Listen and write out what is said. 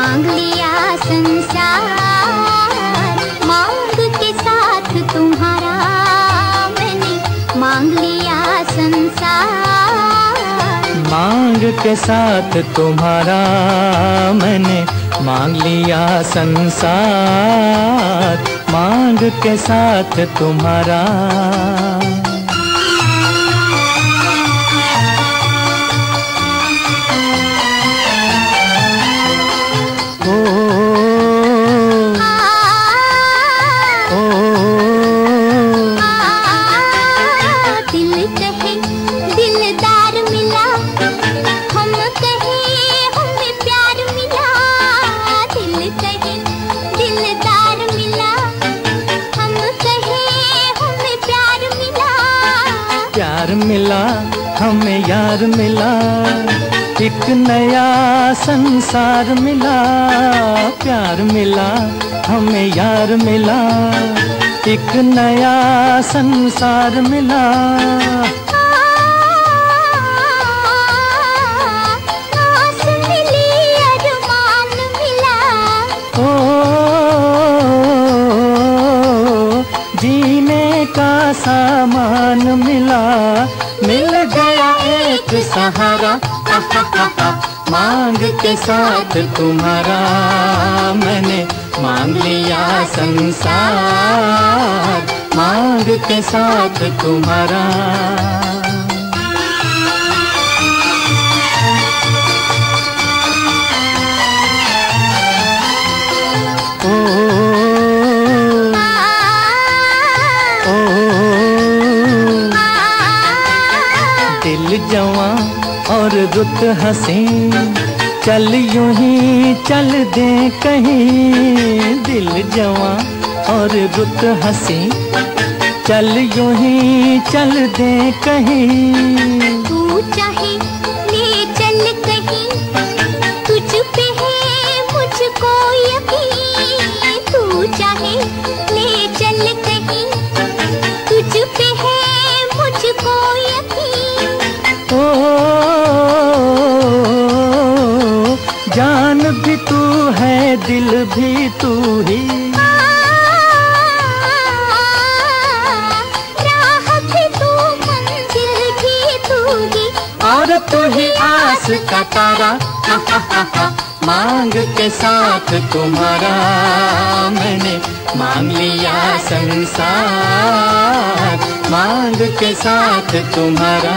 मांग लिया संसार। मांग के साथ तुम्हारा मैंने मांग लिया संसार। मांग के साथ तुम्हारा मैंने मांग लिया संसार। मांग के साथ तुम्हारा मिला, हमें यार मिला। एक नया संसार मिला, प्यार मिला, हमें यार मिला। एक नया संसार मिला। सामान मिला। मिल गया एक सहारा। मांग के साथ तुम्हारा मैंने मांग लिया संसार। मांग के साथ तुम्हारा और रुत हसी। चल यू ही चल दे कहीं। दिल जवा और रुत हसी। चल यूँ ही चल दे कहीं। तू चाहे भी तू ही ही। और तू ही आस का तारा। मांग के साथ तुम्हारा मैंने मांग लिया संसार। मांग के साथ तुम्हारा